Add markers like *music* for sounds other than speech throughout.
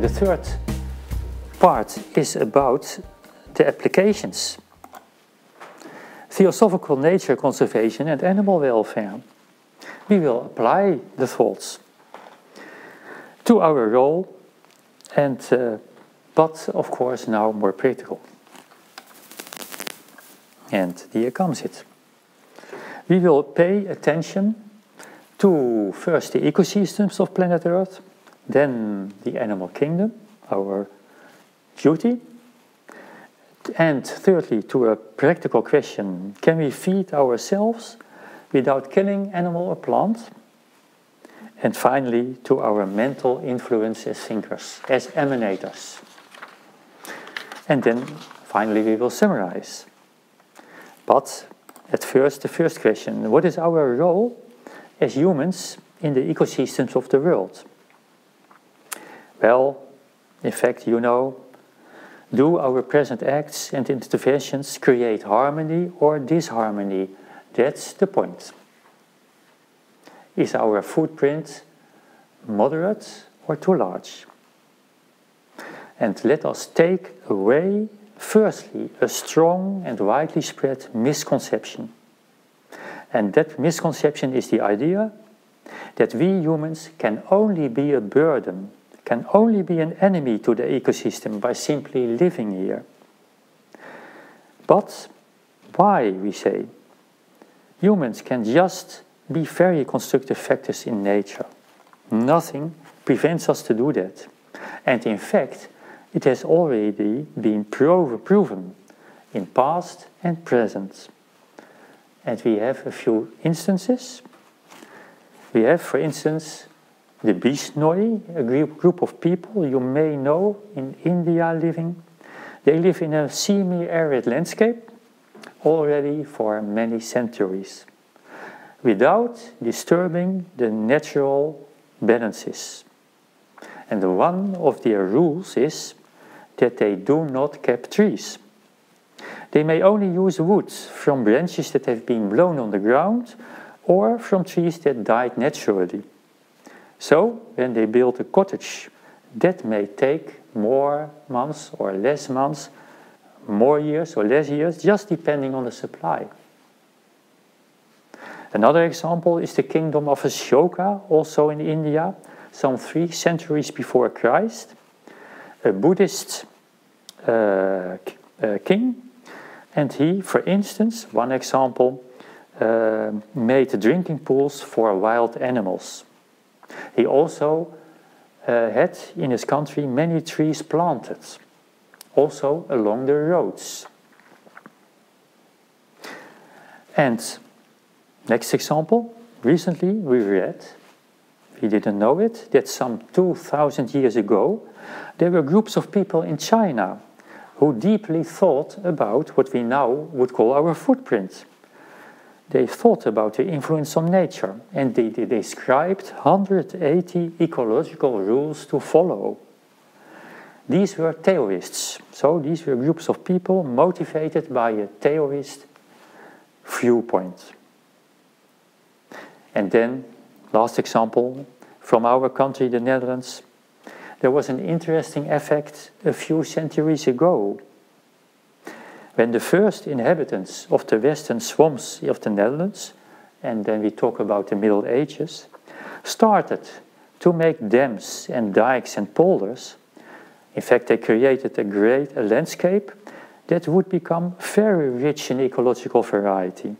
the third part is about the applications. Theosophical nature conservation and animal welfare. We will apply the thoughts to our role and uh, but of course now more practical. And here comes it. We will pay attention to first the ecosystems of planet Earth, then the animal kingdom, our duty, and thirdly to a practical question, can we feed ourselves without killing animal or plant? And finally to our mental influence as thinkers, as emanators. And then finally we will summarize. But at first, the first question, what is our role as humans in the ecosystems of the world? Well, in fact, you know, do our present acts and interventions create harmony or disharmony? That's the point. Is our footprint moderate or too large? And let us take away, firstly, a strong and widely spread misconception. And that misconception is the idea that we humans can only be a burden, can only be an enemy to the ecosystem by simply living here. But why, we say? Humans can just be very constructive factors in nature. Nothing prevents us to do that. And in fact, it has already been proven in past and present. And we have a few instances. We have, for instance, the Bishnoi, a group of people you may know in India living. They live in a semi-arid landscape already for many centuries without disturbing the natural balances. And one of their rules is that they do not cap trees. They may only use wood from branches that have been blown on the ground or from trees that died naturally. So, when they build a cottage, that may take more months or less months, more years or less years, just depending on the supply. Another example is the kingdom of Ashoka, also in India, some three centuries before Christ. A Buddhist uh, uh, king, and he, for instance, one example, uh, made drinking pools for wild animals. He also uh, had in his country many trees planted, also along the roads. And next example, recently we read, we didn't know it, that some 2000 years ago there were groups of people in China who deeply thought about what we now would call our footprint. They thought about the influence on nature and they, they described 180 ecological rules to follow. These were Taoists, so these were groups of people motivated by a Taoist viewpoint. And then, last example, from our country, the Netherlands, there was an interesting effect a few centuries ago. When the first inhabitants of the western swamps of the Netherlands, and then we talk about the Middle Ages, started to make dams and dikes and polders, in fact, they created a great a landscape that would become very rich in ecological variety.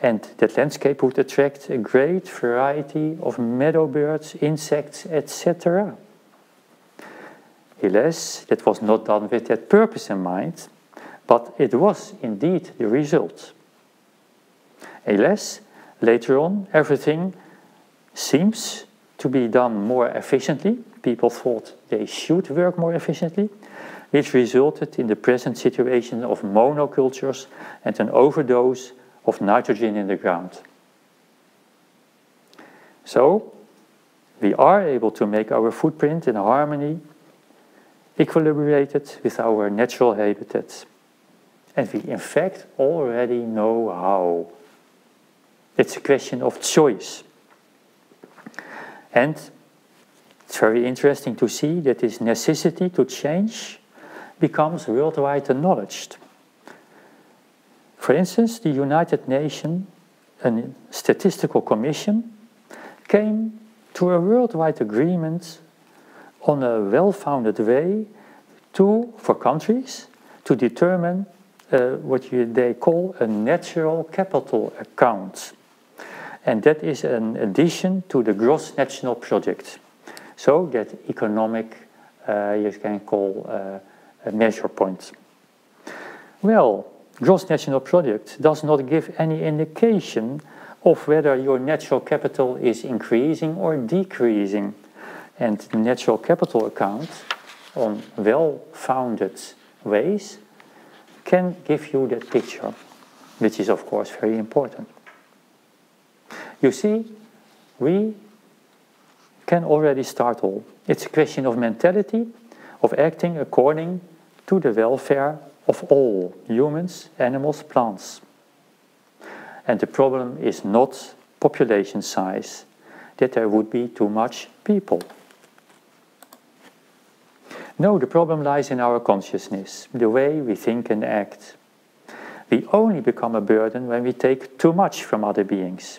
And that landscape would attract a great variety of meadow birds, insects, etc. Alas, that was not done with that purpose in mind, but it was indeed the result. Alas, later on, everything seems to be done more efficiently. People thought they should work more efficiently, which resulted in the present situation of monocultures and an overdose of nitrogen in the ground. So, we are able to make our footprint in harmony equilibrated with our natural habitats. And we in fact already know how. It's a question of choice. And It's very interesting to see that this necessity to change becomes worldwide acknowledged. For instance, the United Nations a statistical commission came to a worldwide agreement on a well-founded way to, for countries to determine uh, what you, they call a natural capital account. And that is an addition to the gross national product. So that economic, uh, you can call uh, a measure point. Well, gross national product does not give any indication of whether your natural capital is increasing or decreasing. And the natural capital account on well-founded ways can give you that picture, which is of course very important. You see, we can already start all. It's a question of mentality, of acting according to the welfare of all humans, animals, plants. And the problem is not population size, that there would be too much people. No, the problem lies in our consciousness, the way we think and act. We only become a burden when we take too much from other beings.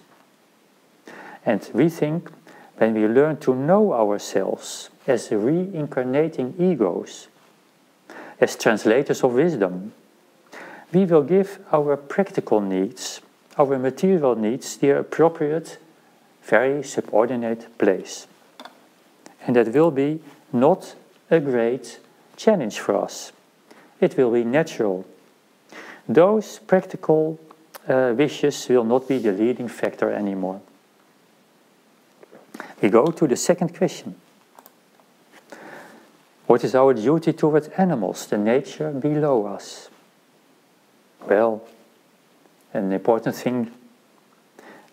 And we think when we learn to know ourselves as reincarnating egos, as translators of wisdom, we will give our practical needs our material needs their appropriate, very subordinate place. And that will be not a great challenge for us. It will be natural. Those practical uh, wishes will not be the leading factor anymore. We go to the second question. What is our duty towards animals, the nature below us? Well, an important thing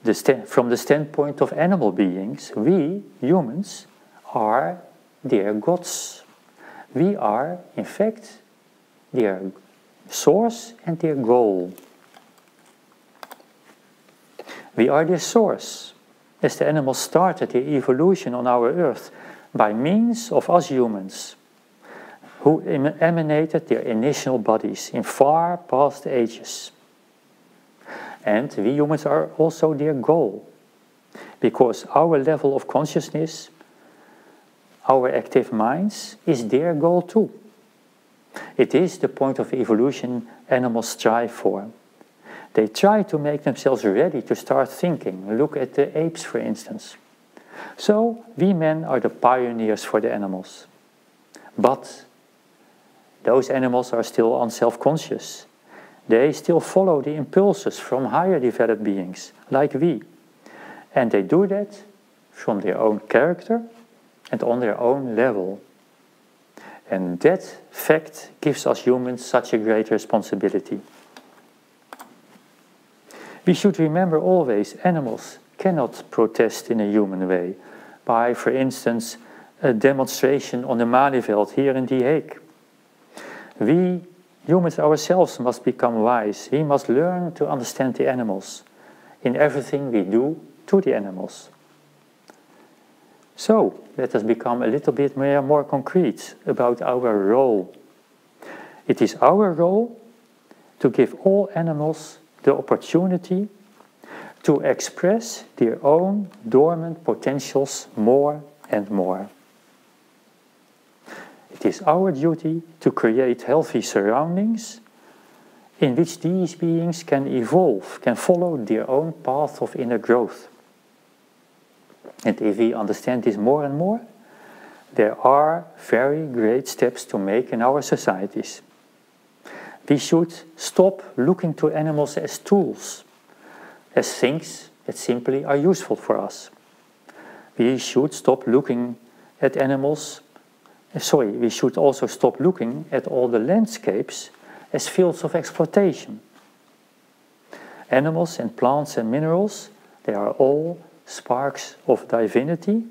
the from the standpoint of animal beings, we, humans, are their gods. We are, in fact, their source and their goal. We are their source, as the animals started their evolution on our earth by means of us humans, who emanated their initial bodies in far past ages. And we humans are also their goal. Because our level of consciousness, our active minds, is their goal too. It is the point of evolution animals strive for. They try to make themselves ready to start thinking. Look at the apes, for instance. So, we men are the pioneers for the animals. But those animals are still unself-conscious. They still follow the impulses from higher developed beings, like we. And they do that from their own character and on their own level. And that fact gives us humans such a great responsibility. We should remember always animals cannot protest in a human way by, for instance, a demonstration on the Malieveld here in The Hague. We Humans ourselves must become wise. We must learn to understand the animals in everything we do to the animals. So, let us become a little bit more, more concrete about our role. It is our role to give all animals the opportunity to express their own dormant potentials more and more. It is our duty to create healthy surroundings in which these beings can evolve, can follow their own path of inner growth. And if we understand this more and more, there are very great steps to make in our societies. We should stop looking to animals as tools, as things that simply are useful for us. We should stop looking at animals eh, sorry, we should also stop looking at all the landscapes as fields of exploitation. Animals and plants and minerals, they are all sparks of divinity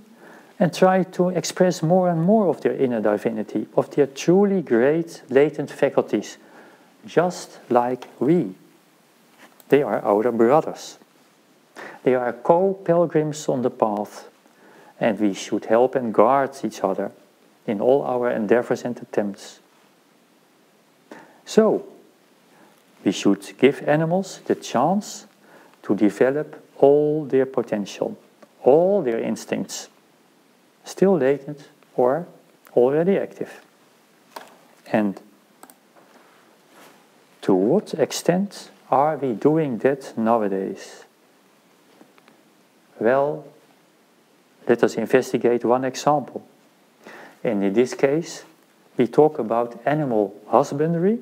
and try to express more and more of their inner divinity, of their truly great latent faculties, just like we. They are our brothers. They are co-pilgrims on the path and we should help and guard each other in all our endeavors and attempts. So, we should give animals the chance to develop all their potential, all their instincts, still latent or already active. And to what extent are we doing that nowadays? Well, let us investigate one example. And in this case, we talk about animal husbandry,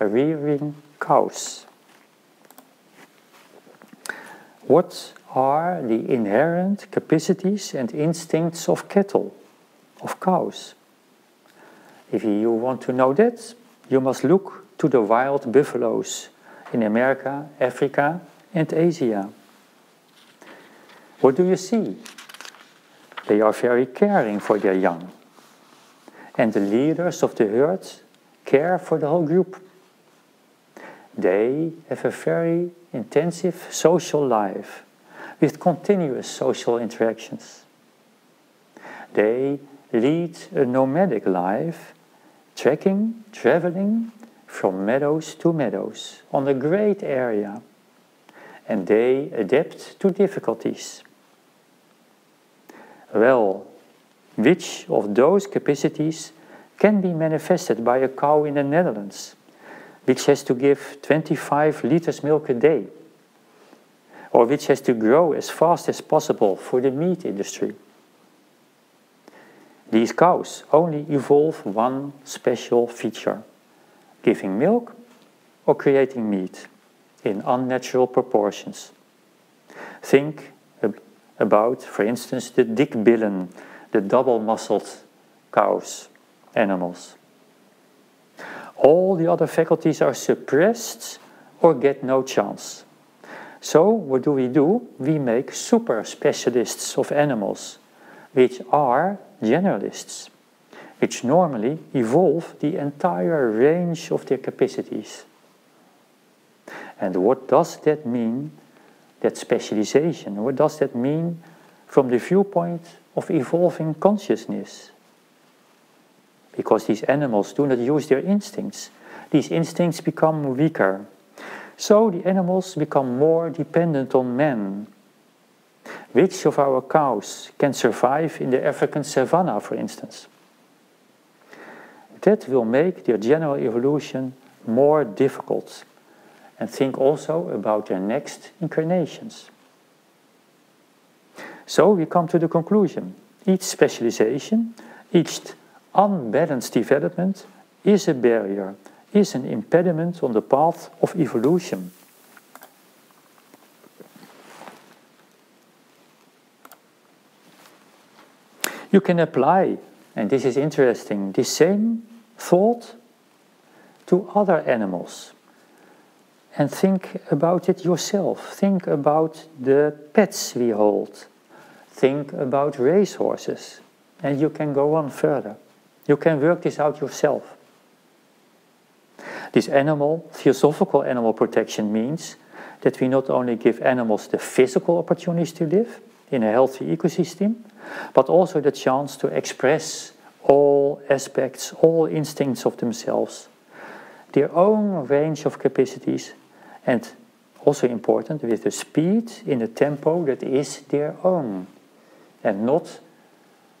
rearing cows. What are the inherent capacities and instincts of cattle, of cows? If you want to know that, you must look to the wild buffaloes in America, Africa, and Asia. What do you see? They are very caring for their young. And the leaders of the herd care for the whole group. They have a very intensive social life with continuous social interactions. They lead a nomadic life, trekking, traveling from meadows to meadows on a great area, and they adapt to difficulties. Well, which of those capacities can be manifested by a cow in the Netherlands? Which has to give 25 liters milk a day, or which has to grow as fast as possible for the meat industry. These cows only evolve one special feature giving milk or creating meat in unnatural proportions. Think about, for instance, the dik-billen, the double muscled cows, animals all the other faculties are suppressed or get no chance. So, what do we do? We make super specialists of animals, which are generalists, which normally evolve the entire range of their capacities. And what does that mean, that specialization? What does that mean from the viewpoint of evolving consciousness? Because these animals do not use their instincts. These instincts become weaker. So the animals become more dependent on man. Which of our cows can survive in the African savanna, for instance? That will make their general evolution more difficult. And think also about their next incarnations. So we come to the conclusion. Each specialization, each unbalanced development is a barrier, is an impediment on the path of evolution. You can apply, and this is interesting, the same thought to other animals. And think about it yourself. Think about the pets we hold. Think about racehorses. And you can go on further. You can work this out yourself. This animal, theosophical animal protection means that we not only give animals the physical opportunities to live in a healthy ecosystem, but also the chance to express all aspects, all instincts of themselves, their own range of capacities, and also important with the speed in the tempo that is their own and not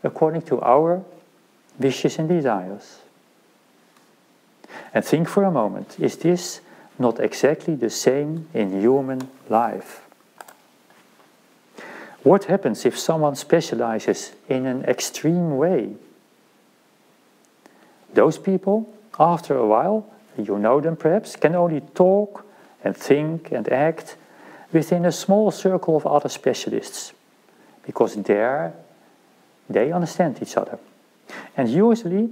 according to our wishes and desires. And think for a moment, is this not exactly the same in human life? What happens if someone specializes in an extreme way? Those people, after a while, you know them perhaps, can only talk and think and act within a small circle of other specialists because there they understand each other and usually,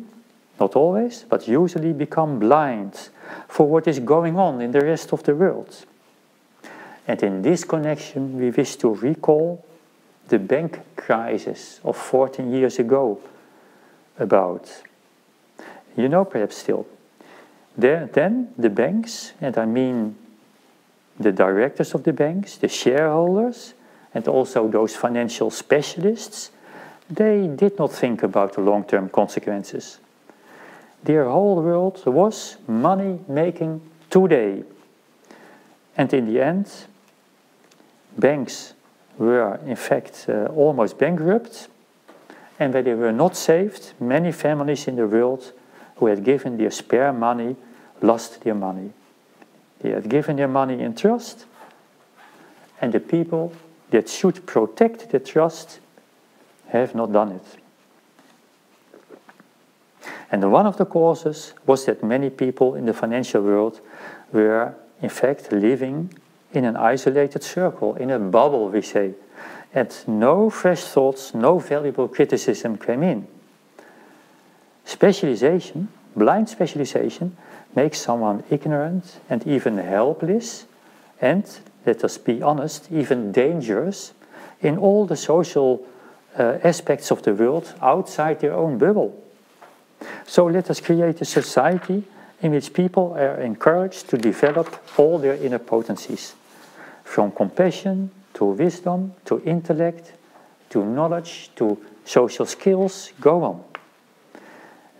not always, but usually become blind for what is going on in the rest of the world. And in this connection, we wish to recall the bank crisis of 14 years ago about. You know, perhaps still. There, then the banks, and I mean the directors of the banks, the shareholders, and also those financial specialists, they did not think about the long-term consequences. Their whole world was money making today. And in the end, banks were in fact uh, almost bankrupt. And when they were not saved, many families in the world who had given their spare money lost their money. They had given their money in trust, and the people that should protect the trust have not done it. And one of the causes was that many people in the financial world were, in fact, living in an isolated circle, in a bubble, we say. And no fresh thoughts, no valuable criticism came in. Specialization, blind specialization, makes someone ignorant and even helpless, and, let us be honest, even dangerous in all the social uh, aspects of the world outside their own bubble. So let us create a society in which people are encouraged to develop all their inner potencies, from compassion to wisdom to intellect to knowledge to social skills, go on.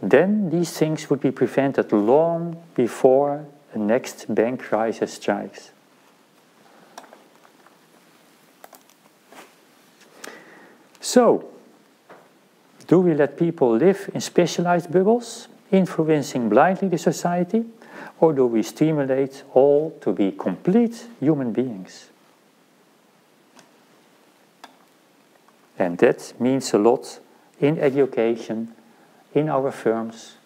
Then these things would be prevented long before the next bank crisis strikes. So, do we let people live in specialized bubbles, influencing blindly the society, or do we stimulate all to be complete human beings? And that means a lot in education, in our firms,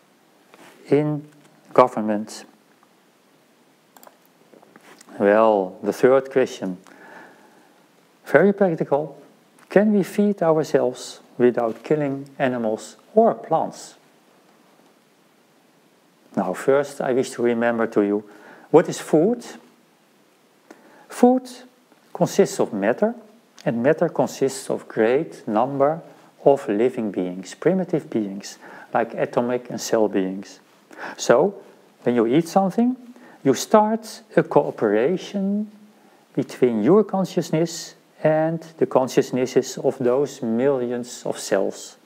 in government. Well, the third question, very practical. Can we feed ourselves without killing animals or plants. Now, first, I wish to remember to you what is food? Food consists of matter, and matter consists of great number of living beings, primitive beings, like atomic and cell beings. So, when you eat something, you start a cooperation between your consciousness and the consciousnesses of those millions of cells.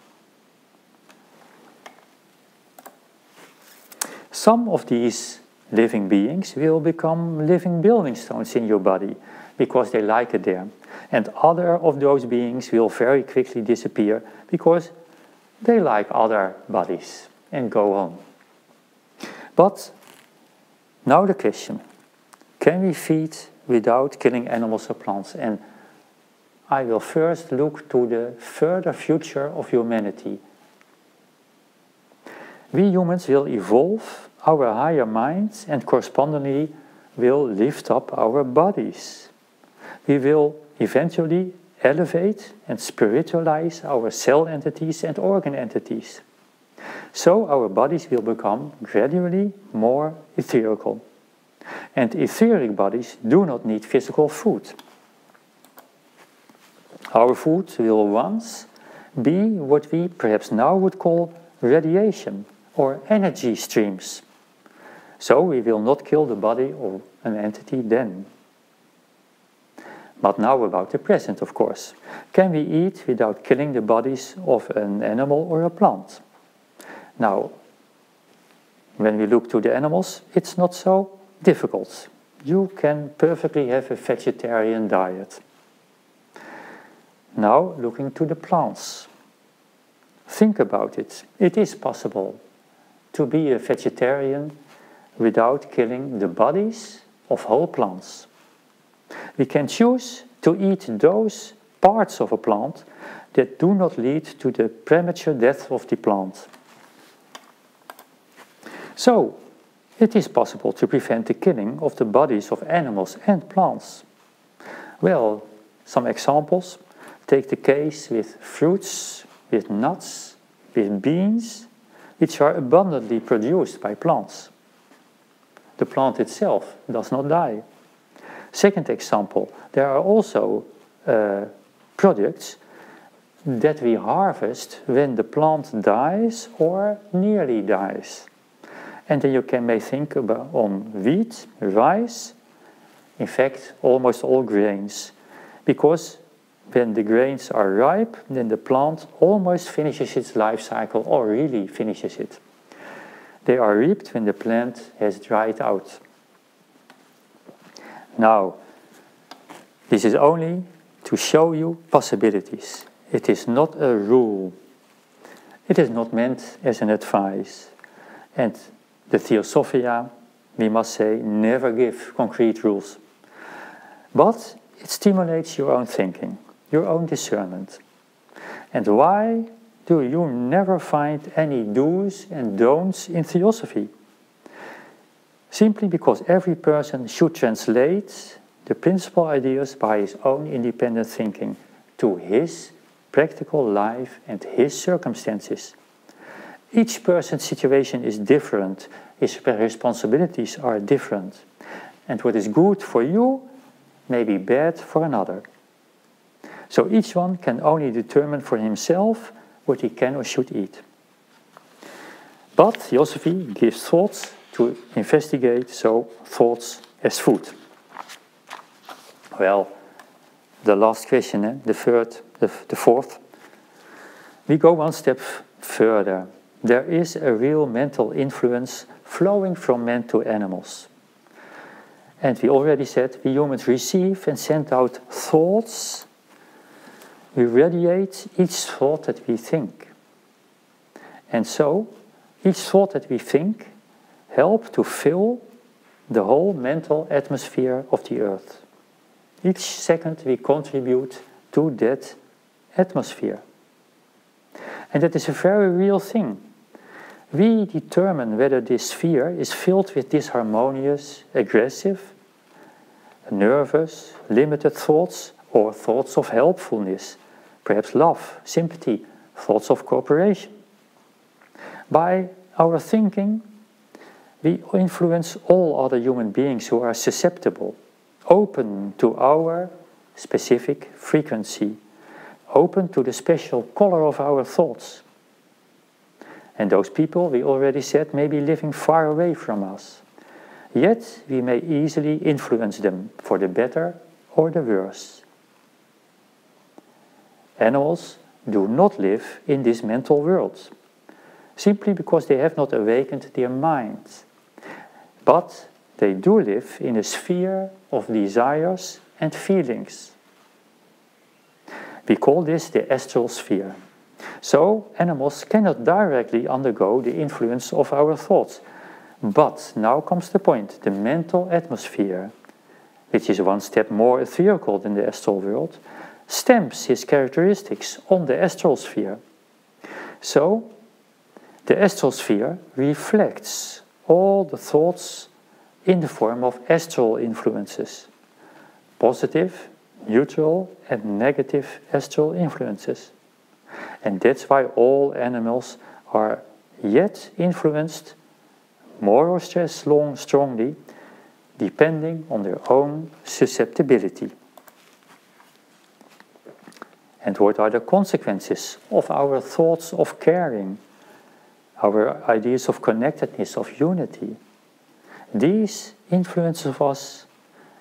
Some of these living beings will become living building stones in your body because they like it there. And other of those beings will very quickly disappear because they like other bodies and go on. But now the question, can we feed without killing animals or plants? And I will first look to the further future of humanity. We humans will evolve our higher minds and correspondingly will lift up our bodies. We will eventually elevate and spiritualize our cell entities and organ entities. So our bodies will become gradually more etherical. And etheric bodies do not need physical food. Our food will once be what we perhaps now would call radiation or energy streams. So we will not kill the body or an entity then. But now about the present, of course. Can we eat without killing the bodies of an animal or a plant? Now, when we look to the animals, it's not so difficult. You can perfectly have a vegetarian diet. Now looking to the plants. Think about it. It is possible to be a vegetarian without killing the bodies of whole plants. We can choose to eat those parts of a plant that do not lead to the premature death of the plant. So, it is possible to prevent the killing of the bodies of animals and plants. Well, some examples. Take the case with fruits, with nuts, with beans, which are abundantly produced by plants. The plant itself does not die. Second example, there are also uh, products that we harvest when the plant dies or nearly dies. And then you can may think about on wheat, rice, in fact, almost all grains, because when the grains are ripe, then the plant almost finishes its life cycle or really finishes it. They are reaped when the plant has dried out. Now, this is only to show you possibilities. It is not a rule. It is not meant as an advice. And the Theosophia, we must say, never give concrete rules. But it stimulates your own thinking, your own discernment. And why do you never find any do's and don'ts in theosophy? Simply because every person should translate the principal ideas by his own independent thinking to his practical life and his circumstances. Each person's situation is different, his responsibilities are different, and what is good for you may be bad for another. So each one can only determine for himself what he can or should eat. But theosophy gives thoughts to investigate, so thoughts as food. Well, the last question, eh? the third, the, the fourth. We go one step further. There is a real mental influence flowing from men to animals. And we already said we humans receive and send out thoughts. We radiate each thought that we think. And so, each thought that we think help to fill the whole mental atmosphere of the earth. Each second we contribute to that atmosphere. And that is a very real thing. We determine whether this sphere is filled with disharmonious, aggressive, nervous, limited thoughts or thoughts of helpfulness, perhaps love, sympathy, thoughts of cooperation. By our thinking, we influence all other human beings who are susceptible open to our specific frequency, open to the special color of our thoughts. And those people, we already said, may be living far away from us. Yet we may easily influence them for the better or the worse. Animals do not live in this mental world, simply because they have not awakened their minds. But they do live in a sphere of desires and feelings. We call this the astral sphere. So, animals cannot directly undergo the influence of our thoughts. But now comes the point the mental atmosphere, which is one step more ethereal than the astral world, stamps his characteristics on the astral sphere. So, the astral sphere reflects all the thoughts in the form of astral influences positive, neutral, and negative astral influences. And that's why all animals are yet influenced more or less long, strongly depending on their own susceptibility. And what are the consequences of our thoughts of caring, our ideas of connectedness, of unity? These influences of us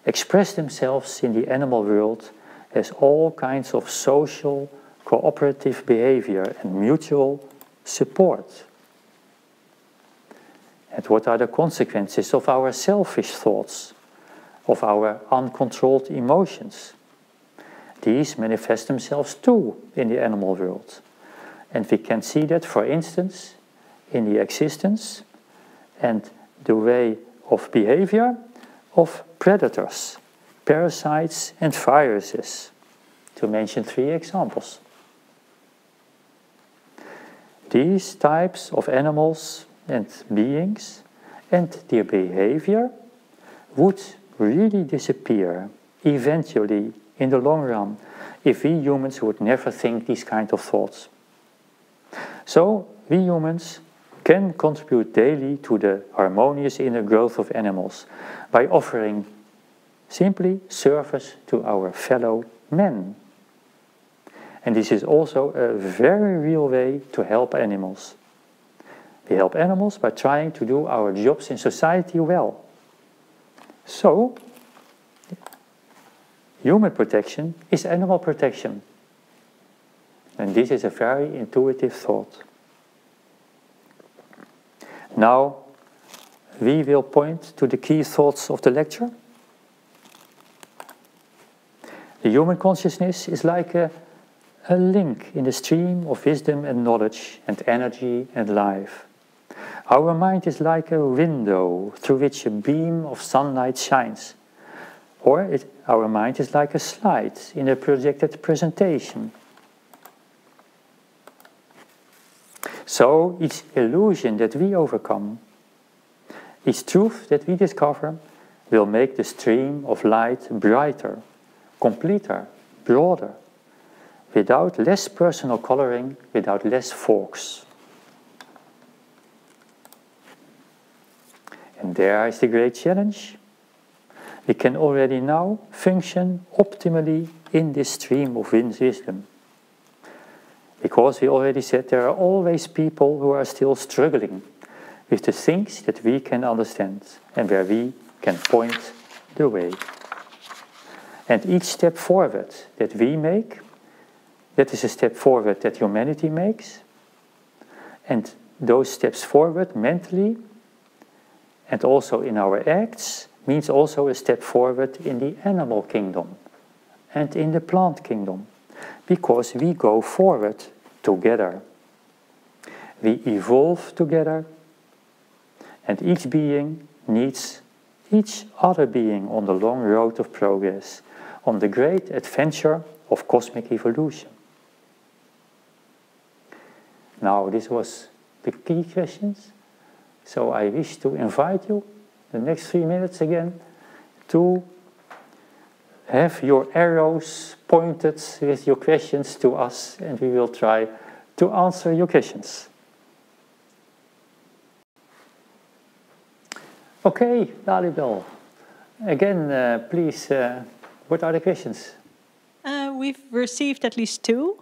express themselves in the animal world as all kinds of social, cooperative behavior and mutual support. And what are the consequences of our selfish thoughts, of our uncontrolled emotions? These manifest themselves too in the animal world. And we can see that, for instance, in the existence and the way of behavior of predators, parasites, and viruses, to mention three examples. These types of animals and beings and their behavior would really disappear eventually in the long run if we humans would never think these kind of thoughts. So we humans can contribute daily to the harmonious inner growth of animals by offering simply service to our fellow men. And this is also a very real way to help animals. We help animals by trying to do our jobs in society well. So, human protection is animal protection. And this is a very intuitive thought. Now, we will point to the key thoughts of the lecture. The human consciousness is like a, a link in the stream of wisdom and knowledge and energy and life. Our mind is like a window through which a beam of sunlight shines. Or it, our mind is like a slide in a projected presentation. So each illusion that we overcome, each truth that we discover, will make the stream of light brighter, completer, broader, without less personal coloring, without less forks. And there is the great challenge. We can already now function optimally in this stream of wisdom. Because we already said there are always people who are still struggling with the things that we can understand and where we can point the way. And each step forward that we make, that is a step forward that humanity makes. And those steps forward mentally and also in our acts means also a step forward in the animal kingdom and in the plant kingdom because we go forward together. We evolve together and each being needs each other being on the long road of progress, on the great adventure of cosmic evolution. Now, this was the key questions. So I wish to invite you, the next three minutes again, to have your arrows pointed with your questions to us and we will try to answer your questions. Okay, Lalibel. Again, uh, please, uh, what are the questions? Uh, we've received at least two.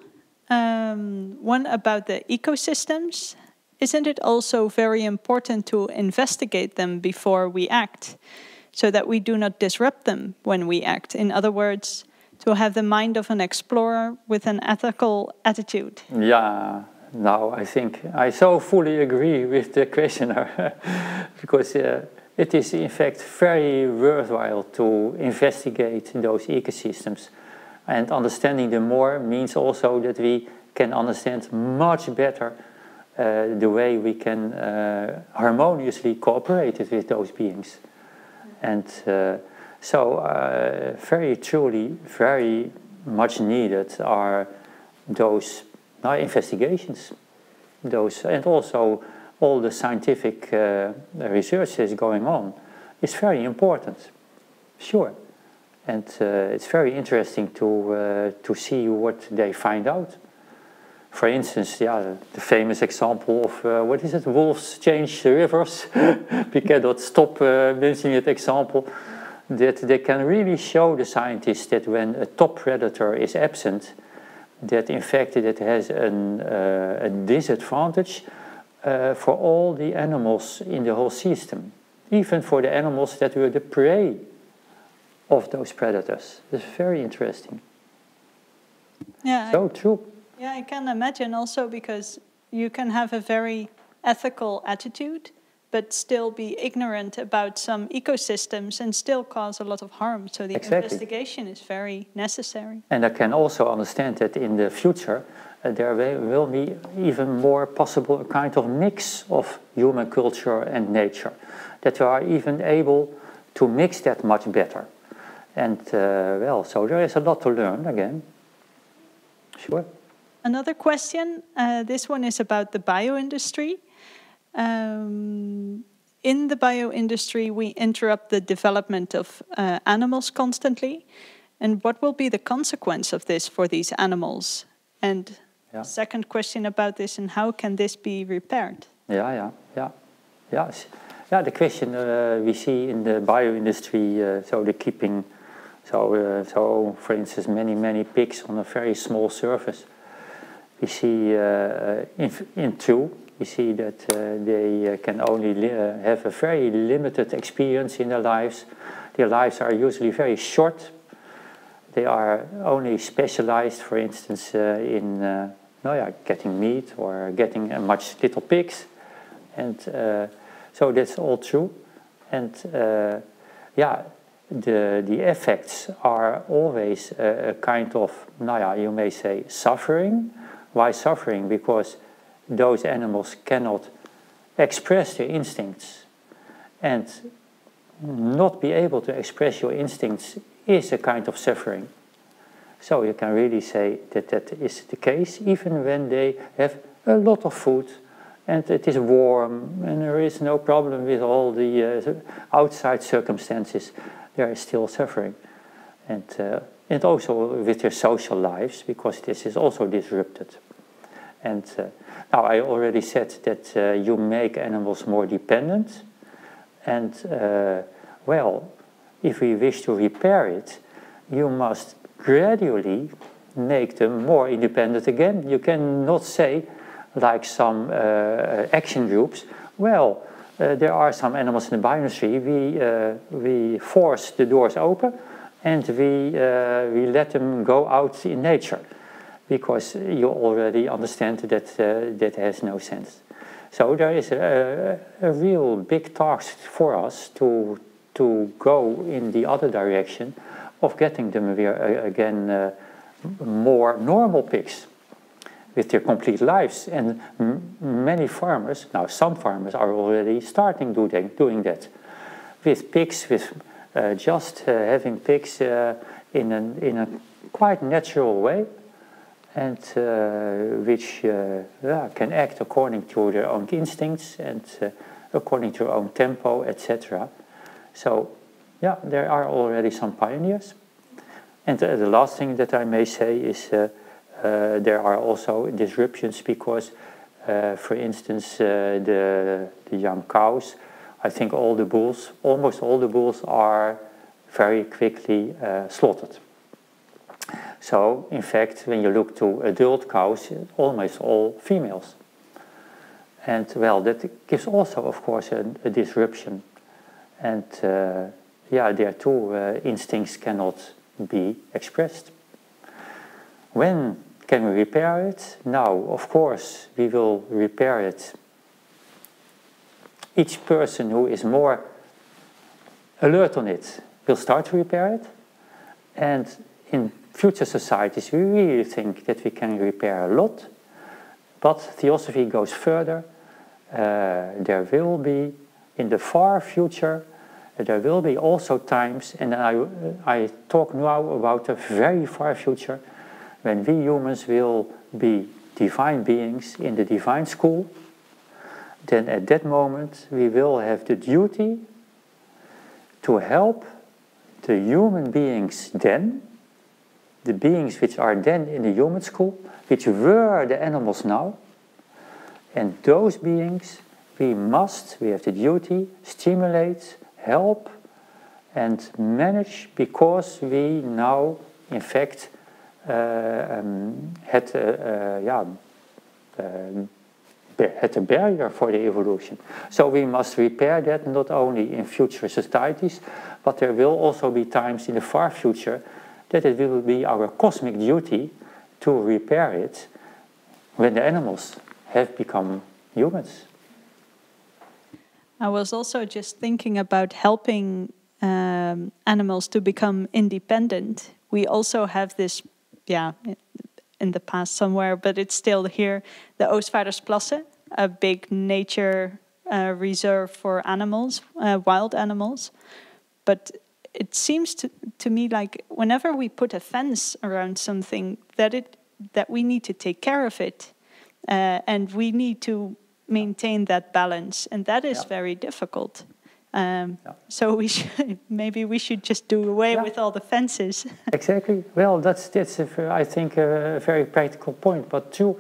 Um, one about the ecosystems isn't it also very important to investigate them before we act so that we do not disrupt them when we act? In other words, to have the mind of an explorer with an ethical attitude. Yeah, now I think I so fully agree with the questioner *laughs* because uh, it is in fact very worthwhile to investigate those ecosystems and understanding them more means also that we can understand much better uh, the way we can uh, harmoniously cooperate with those beings. And uh, so, uh, very truly, very much needed are those uh, investigations, those, and also all the scientific uh, research that is going on is very important, sure. And it's very interesting to, to see what they find out for instance, yeah, the famous example of uh, what is it? Wolves change the rivers. *laughs* we cannot stop uh, mentioning that example. That they can really show the scientists that when a top predator is absent, that in fact it has an, uh, a disadvantage uh, for all the animals in the whole system, even for the animals that were the prey of those predators. It's very interesting. Yeah. So true. Yeah, I can imagine also because you can have a very ethical attitude, but still be ignorant about some ecosystems and still cause a lot of harm. So the exactly. investigation is very necessary. And I can also understand that in the future uh, there will be even more possible a kind of mix of human culture and nature, that we are even able to mix that much better. And uh, well, so there is a lot to learn again. Sure. Another question, uh, this one is about the bioindustry. Um, in the bioindustry, we interrupt the development of uh, animals constantly. And what will be the consequence of this for these animals? And yeah. second question about this, and how can this be repaired? Yeah, yeah, yeah. Yeah, yeah the question uh, we see in the bioindustry, uh, so the keeping, so, uh, so for instance, many, many pigs on a very small surface we see uh, in, in two, we see that uh, they uh, can only have a very limited experience in their lives. Their lives are usually very short. They are only specialized, for instance, uh, in uh, no, yeah, getting meat or getting uh, much little pigs. And uh, so that's all true. And uh, yeah, the, the effects are always a, a kind of, no, yeah, you may say, suffering. Why suffering? Because those animals cannot express their instincts. And not be able to express your instincts is a kind of suffering. So you can really say that that is the case, even when they have a lot of food and it is warm and there is no problem with all the uh, outside circumstances, they are still suffering. And, uh, and also with their social lives, because this is also disrupted. And uh, now I already said that uh, you make animals more dependent. And uh, well, if we wish to repair it, you must gradually make them more independent again. You cannot say, like some uh, action groups, well, uh, there are some animals in the bioindustry, we, uh, we force the doors open and we, we let them go out in nature because you already understand that uh, that has no sense. So there is a, a, real big task for us to, to go in the other direction of getting them again uh, more normal pigs with their complete lives. And many farmers, now some farmers are already starting doing, doing that. With pigs, with uh, just uh, having pigs uh, in, an, in a quite natural way and uh, which uh, yeah, can act according to their own instincts and uh, according to their own tempo, etc. So, yeah, there are already some pioneers. And the last thing that I may say is uh, there are also disruptions because, uh, for instance, uh, the, the young cows, I think all the bulls, almost all the bulls are very quickly slaughtered. So, in fact, when you look to adult cows, almost all females. And well, that gives also, of course, a, a disruption. And uh, yeah, there too, uh, instincts cannot be expressed. When can we repair it? Now, of course, we will repair it. Each person who is more alert on it will start to repair it. And in future societies, we really think that we can repair a lot. But theosophy goes further. Uh, there will be, in the far future, there will be also times, and I, I talk now about the very far future, when we humans will be divine beings in the divine school, then at that moment we will have the duty to help the human beings then, the beings which are then in the human school, which were the animals now, and those beings we must, we have the duty, stimulate, help, and manage because we now, in fact, um, het, uh, ja, het a barrier for the evolution. So we must repair that not only in future societies, but there will also be times in the far future that it will be our cosmic duty to repair it when the animals have become humans. I was also just thinking about helping um, animals to become independent. We also have this yeah, in the past somewhere, but it's still here. The Oostvaardersplassen, a big nature uh, reserve for animals, uh, wild animals. But it seems to, to me like whenever we put a fence around something, that it that we need to take care of it, uh, and we need to maintain that balance, and that is yeah. very difficult. Um, yeah. So we should, *laughs* maybe we should just do away yeah. with all the fences. *laughs* exactly. Well, that's that's a, I think a very practical point. But too,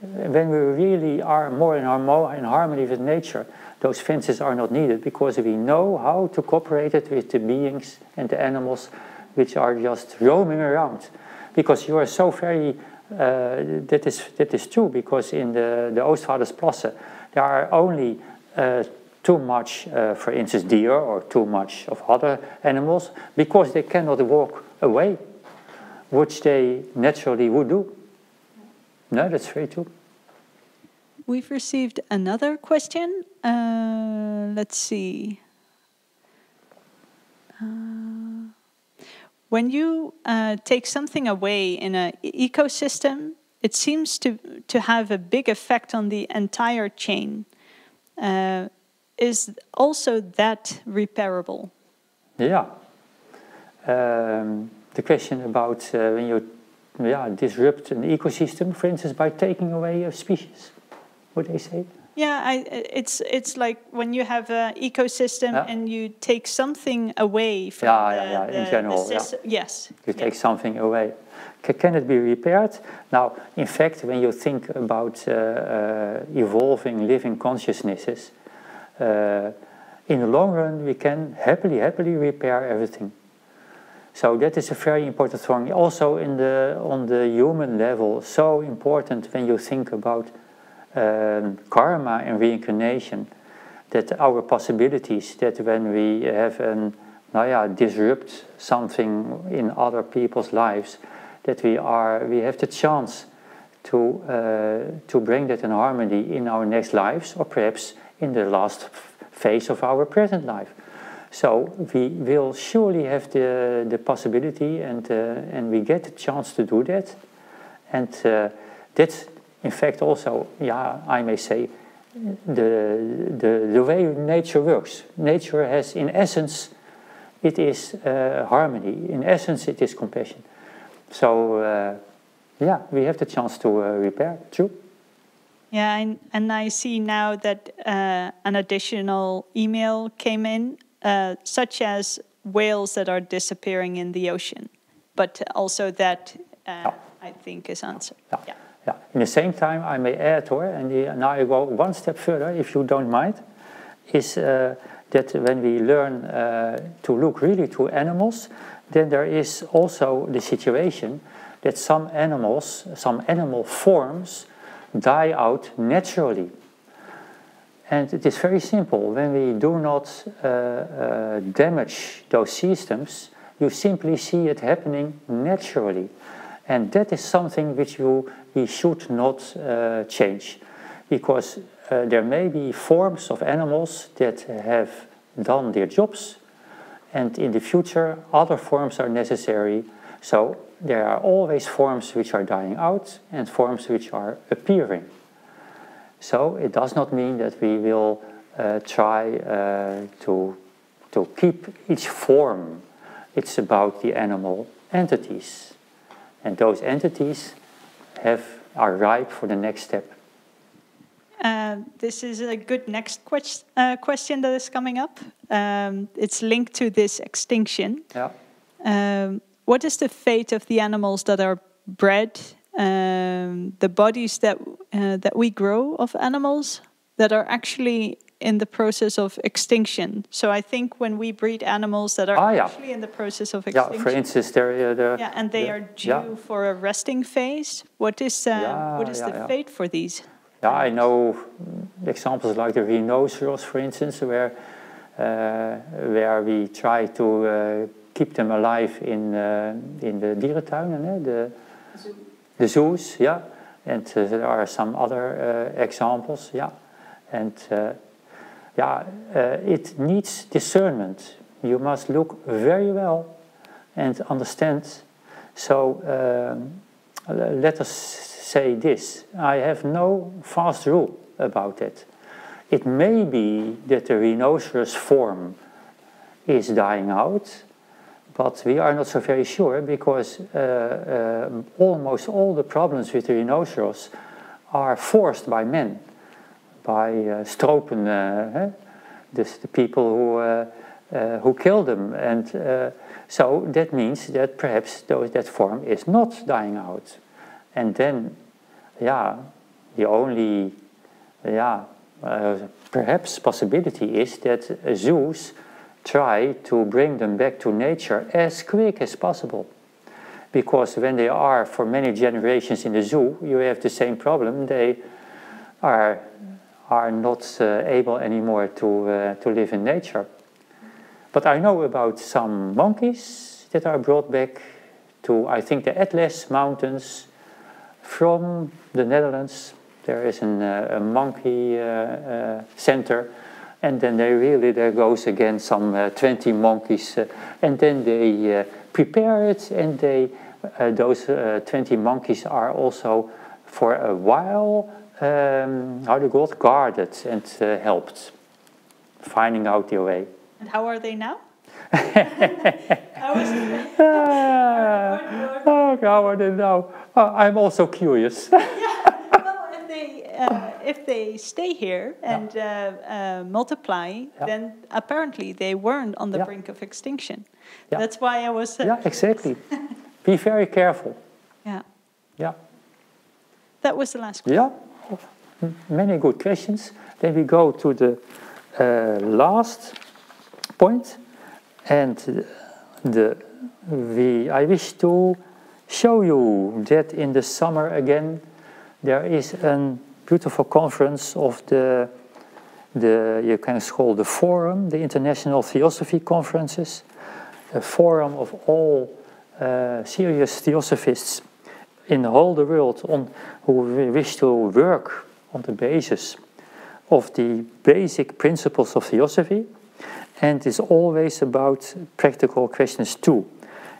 when we really are more in, in harmony with nature, those fences are not needed because we know how to cooperate it with the beings and the animals which are just roaming around. Because you are so very uh, that is that is true because in the the Oostvaardersplassen there are only uh, too much, uh, for instance, deer or too much of other animals because they cannot walk away. which they naturally would do. No, that's very true. We've received another question. Uh, let's see. Uh, when you uh, take something away in an ecosystem, it seems to, to have a big effect on the entire chain. Uh, is also that repairable? Yeah. Um, the question about uh, when you yeah, disrupt an ecosystem, for instance, by taking away a species, would they say? Yeah, I, it's it's like when you have an ecosystem yeah. and you take something away from yeah, the, yeah, yeah. The, in general, yeah. Yes. You take something away. Can it be repaired? Now, in fact, when you think about uh, uh, evolving living consciousnesses, uh, in the long run, we can happily, happily repair everything. So that is a very important thing. Also, in the on the human level, so important when you think about um, karma and reincarnation, that our possibilities, that when we have an, nou ja, disrupt something in other people's lives, that we are, we have the chance to uh, to bring that in harmony in our next lives, or perhaps in the last phase of our present life. So we will surely have the, the possibility and, uh, and we get the chance to do that. And uh, that's in fact also, yeah, I may say, the, the, the way nature works. Nature has in essence, it is uh, harmony. In essence, it is compassion. So uh, yeah, we have the chance to uh, repair, true. Yeah, and, and I see now that uh, an additional email came in, uh, such as whales that are disappearing in the ocean, but also that uh. I think is answered. Yeah. Yeah. In the same time, I may add, or and the, now I go one step further, if you don't mind, is uh, that when we learn uh, to look really to animals, then there is also the situation that some animals, some animal forms, die out naturally. And it is very simple. When we do not uh, uh, damage those systems, you simply see it happening naturally. And that is something which you, should not uh, change. Because uh, there may be forms of animals that have done their jobs, and in the future, other forms are necessary. So there are always forms which are dying out and forms which are appearing. So it does not mean that we will uh, try uh, to, to keep each form. It's about the animal entities. And those entities have, are ripe for the next step. Uh, this is a good next quest uh, question that is coming up. Um, it's linked to this extinction. Yeah. Um, what is the fate of the animals that are bred, um, the bodies that uh, that we grow of animals that are actually in the process of extinction. So I think when we breed animals that are ah, yeah. actually in the process of extinction. Yeah, for instance, there. Uh, the, yeah, and they the, are due yeah. for a resting phase. What is uh, yeah, what is the fate for these? Yeah, I know examples like the rhinoceros, for instance, where uh, where we try to uh, keep them alive in, uh, in the dierentuinen, eh? the, the zoos, yeah. And uh, there are some other uh, examples, yeah. And yeah, it needs discernment. You must look very well and understand. So um, let us say this. I have no fast rule about it. It may be that the rhinoceros form is dying out, but we are not so very sure because uh, uh, almost all the problems with the rhinoceros are forced by men, by uh, stropen, uh, this, the people who, uh, uh, who kill them. And uh, so that means that perhaps those, that form is not dying out. And then, yeah, the only, yeah, perhaps possibility is that zoos try to bring them back to nature as quick as possible. Because when they are for many generations in the zoo, you have the same problem. They are, are not uh, able anymore to, uh, to live in nature. But I know about some monkeys that are brought back to, I think, the Atlas Mountains from the Netherlands. There is an, uh, a monkey uh, uh, center and then they really there goes again some uh, 20 monkeys and then they prepare it and they those uh, 20 monkeys are also for a while um, how they got guarded and uh, helped finding out their way And how are they now? *laughs* how is it? Oh, how are they now? Oh, I'm also curious. *laughs* well, if they uh, if they stay here and uh, uh, multiply, then apparently they weren't on the Yeah. brink of extinction. Yeah. That's why I was. Uh, yeah, exactly. *laughs* Be very careful. yeah. Yeah. That was the last question. Yeah, many good questions. Then we go to the uh, last point, and the we I wish to show you that in the summer again there is a beautiful conference of the the you can call the forum, the International Theosophy Conferences, a forum of all uh, serious theosophists in the whole the world on who wish to work on the basis of the basic principles of theosophy and it's always about practical questions too.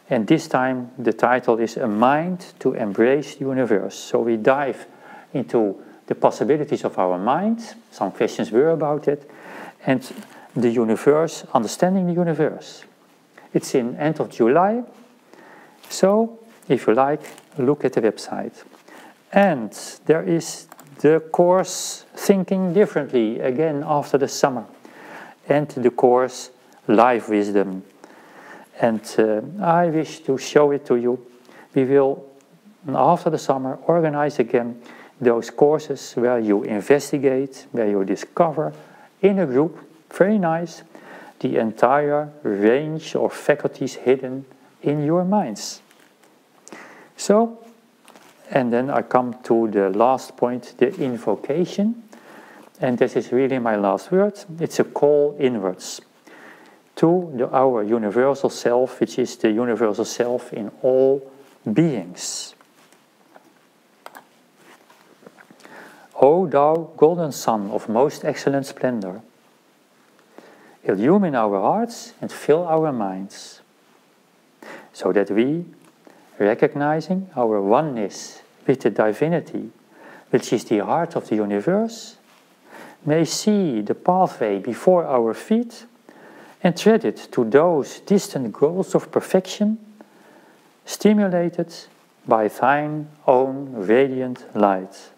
And this time the title is a mind to embrace the universe. So we dive into the possibilities of our mind some questions were about it and the universe understanding the universe. It's in end of july so, if you like, look at the website. And there is the course Thinking Differently again after the summer, and the course Life Wisdom. And uh, I wish to show it to you. We will, after the summer, organize again those courses where you investigate, where you discover in a group, very nice, the entire range of faculties hidden in your minds. So, and then I come to the last point the invocation. And this is really my last word. It's a call inwards to the, our universal self, which is the universal self in all beings. O thou golden sun of most excellent splendor, illumine our hearts and fill our minds so that we, recognizing our oneness with the divinity, which is the heart of the universe, may see the pathway before our feet and tread it to those distant goals of perfection, stimulated by thine own radiant light.